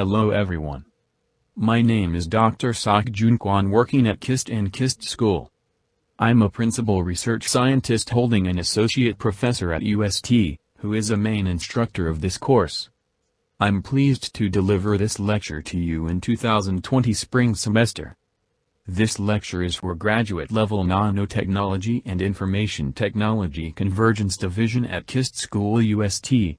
Hello everyone. My name is Dr. Seok Joon Kwon working at KIST and KIST School. I'm a principal research scientist holding an associate professor at UST, who is a main instructor of this course. I'm pleased to deliver this lecture to you in 2020 spring semester. This lecture is for graduate level nanotechnology and information technology convergence division at KIST School UST.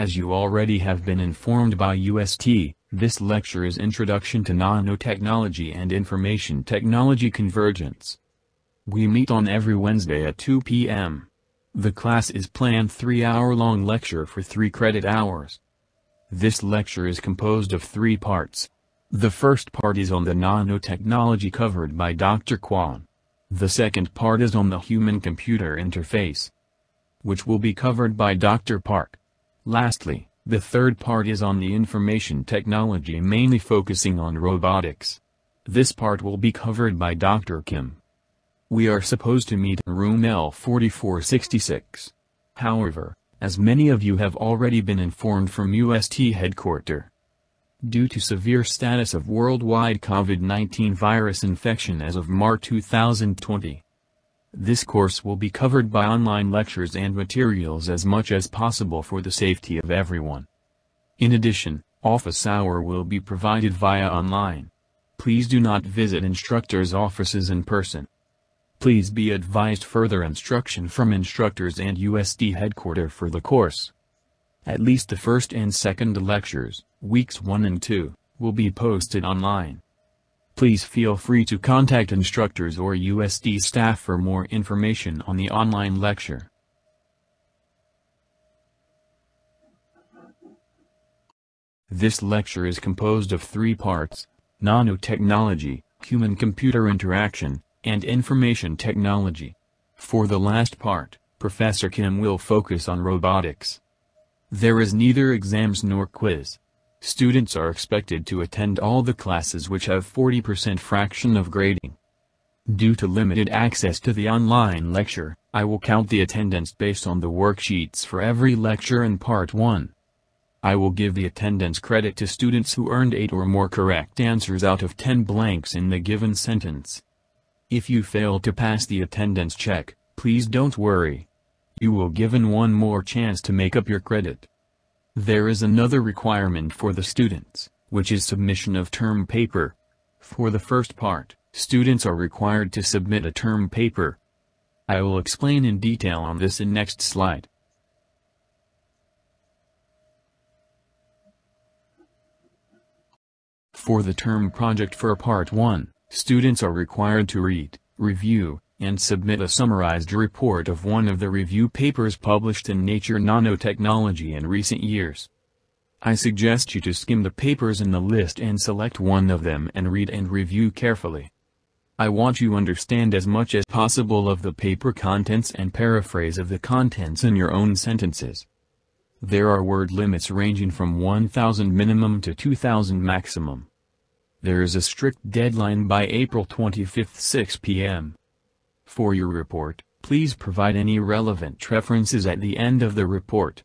As you already have been informed by UST, this lecture is Introduction to Nanotechnology and Information Technology Convergence. We meet on every Wednesday at 2 p.m. The class is planned 3-hour-long lecture for 3 credit hours. This lecture is composed of three parts. The first part is on the nanotechnology covered by Dr. Kwon. The second part is on the human-computer interface, which will be covered by Dr. Park. Lastly, the third part is on the information technology mainly focusing on robotics. This part will be covered by Dr. Kim. We are supposed to meet in room L4466. However, as many of you have already been informed from UST headquarter, due to severe status of worldwide COVID-19 virus infection as of March 2020, this course will be covered by online lectures and materials as much as possible for the safety of everyone. In addition, office hour will be provided via online. Please do not visit instructors' offices in person. Please be advised further instruction from instructors and UST headquarter for the course. At least the first and second lectures, weeks 1 and 2, will be posted online. Please feel free to contact instructors or UST staff for more information on the online lecture. This lecture is composed of three parts, nanotechnology, human-computer interaction, and information technology. For the last part, Professor Kim will focus on robotics. There is neither exams nor quiz. Students are expected to attend all the classes which have 40% fraction of grading. Due to limited access to the online lecture, I will count the attendance based on the worksheets for every lecture in Part 1. I will give the attendance credit to students who earned 8 or more correct answers out of 10 blanks in the given sentence. If you fail to pass the attendance check, please don't worry. You will given one more chance to make up your credit. There is another requirement for the students, which is submission of term paper. For the first part, students are required to submit a term paper. I will explain in detail on this in next slide. For the term project for Part 1, students are required to read, review, and submit a summarized report of one of the review papers published in Nature Nanotechnology in recent years. I suggest you to skim the papers in the list and select one of them and read and review carefully. I want you understand as much as possible of the paper contents and paraphrase of the contents in your own sentences. There are word limits ranging from 1000 minimum to 2000 maximum. There is a strict deadline by April 25, 6 p.m. For your report, please provide any relevant references at the end of the report.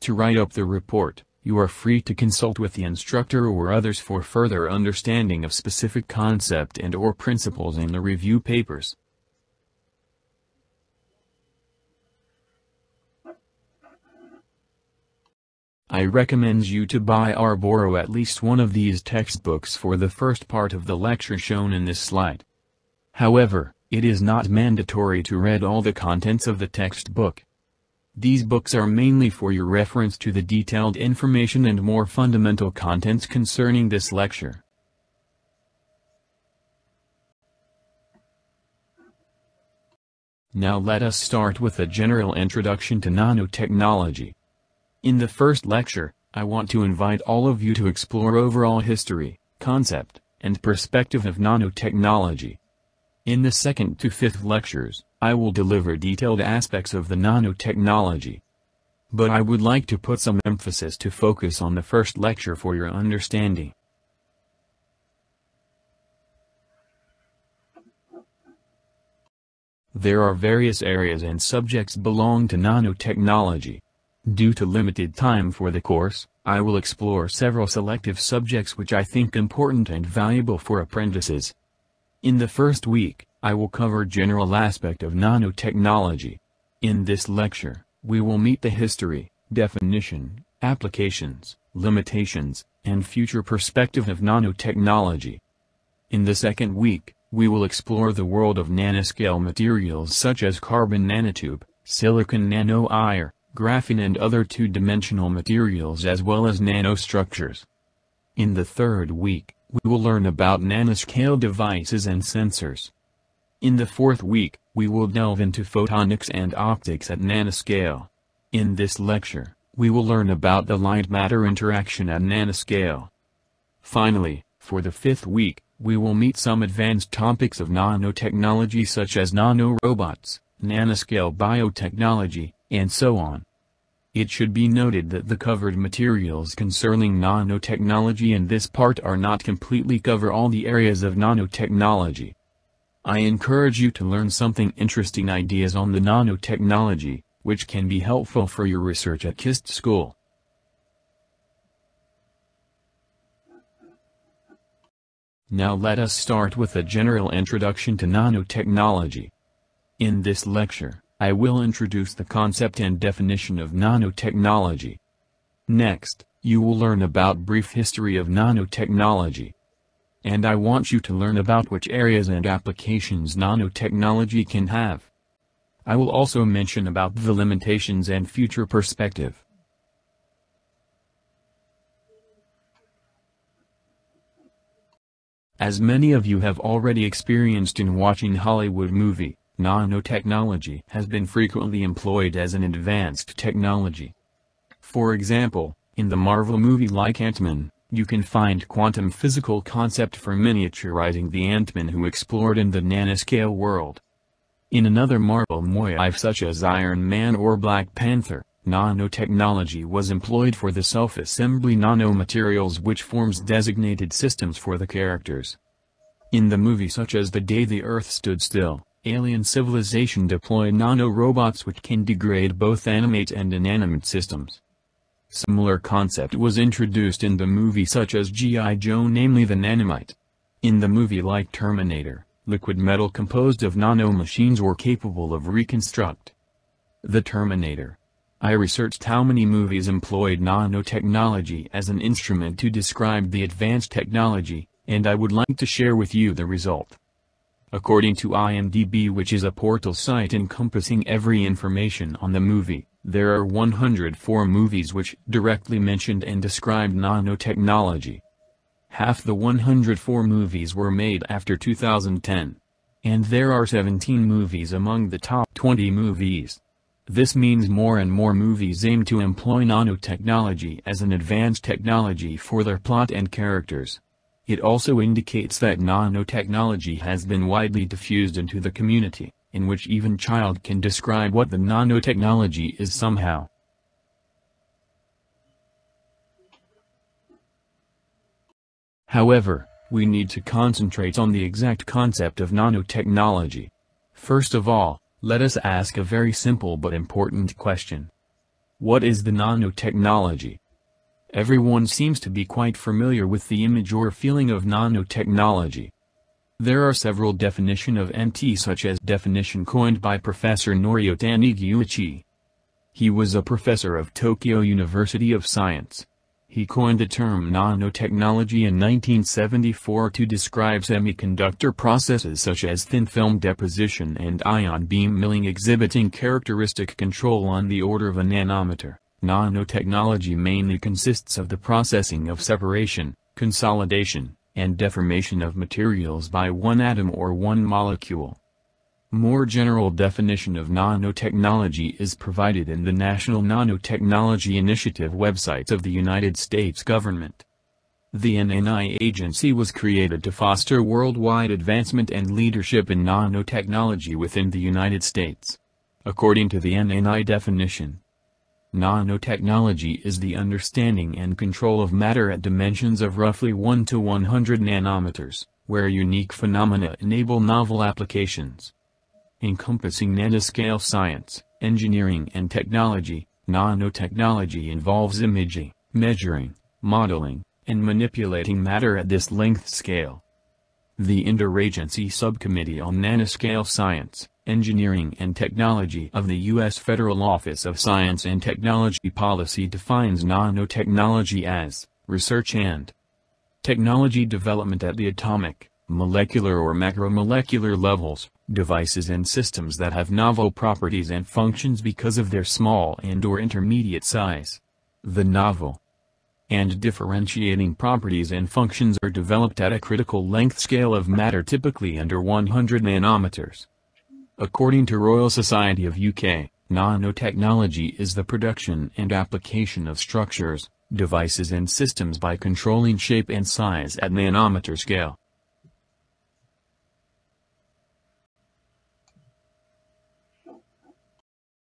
To write up the report, you are free to consult with the instructor or others for further understanding of specific concept and or principles in the review papers. I recommend you to buy or borrow at least one of these textbooks for the first part of the lecture shown in this slide. However, it is not mandatory to read all the contents of the textbook. These books are mainly for your reference to the detailed information and more fundamental contents concerning this lecture. Now let us start with a general introduction to nanotechnology. In the first lecture, I want to invite all of you to explore overall history, concept, and perspective of nanotechnology. In the second to fifth lectures, I will deliver detailed aspects of the nanotechnology. But I would like to put some emphasis to focus on the first lecture for your understanding. There are various areas and subjects belong to nanotechnology. Due to limited time for the course, I will explore several selective subjects which I think important and valuable for apprentices. In the first week, I will cover general aspect of nanotechnology. In this lecture, we will meet the history, definition, applications, limitations, and future perspective of nanotechnology. In the second week, we will explore the world of nanoscale materials such as carbon nanotube, silicon nanowire, graphene and other two-dimensional materials as well as nanostructures. In the third week, we will learn about nanoscale devices and sensors. In the fourth week, we will delve into photonics and optics at nanoscale. In this lecture, we will learn about the light-matter interaction at nanoscale. Finally, for the fifth week, we will meet some advanced topics of nanotechnology such as nanorobots, nanoscale biotechnology, and so on. It should be noted that the covered materials concerning nanotechnology in this part are not completely cover all the areas of nanotechnology. I encourage you to learn something interesting ideas on the nanotechnology, which can be helpful for your research at KIST school. Now let us start with a general introduction to nanotechnology. In this lecture, I will introduce the concept and definition of nanotechnology. Next, you will learn about brief history of nanotechnology. And I want you to learn about which areas and applications nanotechnology can have. I will also mention about the limitations and future perspective. As many of you have already experienced in watching Hollywood movie, nanotechnology has been frequently employed as an advanced technology. For example, in the Marvel movie like Ant-Man, you can find quantum physical concept for miniaturizing the Ant-Man who explored in the nanoscale world. In another Marvel movie such as Iron Man or Black Panther, nanotechnology was employed for the self-assembly nanomaterials which forms designated systems for the characters. In the movie such as The Day the Earth Stood Still, alien civilization deploy nanorobots which can degrade both animate and inanimate systems. Similar concept was introduced in the movie such as G.I. Joe namely the nanomite. In the movie like Terminator, liquid metal composed of nanomachines were capable of reconstruct. The Terminator. I researched how many movies employed nanotechnology as an instrument to describe the advanced technology, and I would like to share with you the result. According to IMDb which is a portal site encompassing every information on the movie, there are 104 movies which directly mentioned and described nanotechnology. Half the 104 movies were made after 2010. And there are 17 movies among the top 20 movies. This means more and more movies aim to employ nanotechnology as an advanced technology for their plot and characters. It also indicates that nanotechnology has been widely diffused into the community, in which even child can describe what the nanotechnology is somehow. However, we need to concentrate on the exact concept of nanotechnology. First of all, let us ask a very simple but important question. What is the nanotechnology? Everyone seems to be quite familiar with the image or feeling of nanotechnology. There are several definition of NT such as definition coined by Professor Norio Taniguchi. He was a professor of Tokyo University of Science. He coined the term nanotechnology in 1974 to describe semiconductor processes such as thin film deposition and ion beam milling exhibiting characteristic control on the order of a nanometer. Nanotechnology mainly consists of the processing of separation, consolidation, and deformation of materials by one atom or one molecule. More general definition of nanotechnology is provided in the National Nanotechnology Initiative websites of the United States government. The NNI agency was created to foster worldwide advancement and leadership in nanotechnology within the United States. According to the NNI definition, Nanotechnology is the understanding and control of matter at dimensions of roughly 1 to 100 nanometers, where unique phenomena enable novel applications. encompassing nanoscale science, engineering and technology. Nanotechnology involves imaging, measuring, modeling, and manipulating matter at this length scale. The Interagency Subcommittee on Nanoscale Science, Engineering and Technology of the U.S. Federal Office of Science and Technology Policy defines nanotechnology as research and technology development at the atomic, molecular or macromolecular levels, devices and systems that have novel properties and functions because of their small and or intermediate size. The novel and differentiating properties and functions are developed at a critical length scale of matter typically under 100 nanometers. According to Royal Society of UK, nanotechnology is the production and application of structures, devices and systems by controlling shape and size at nanometer scale.